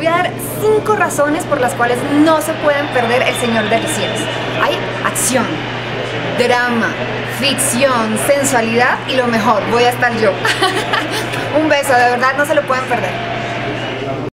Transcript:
voy a dar cinco razones por las cuales no se pueden perder El Señor de los Cielos. Hay acción, drama, ficción, sensualidad y lo mejor, voy a estar yo. Un beso, de verdad no se lo pueden perder.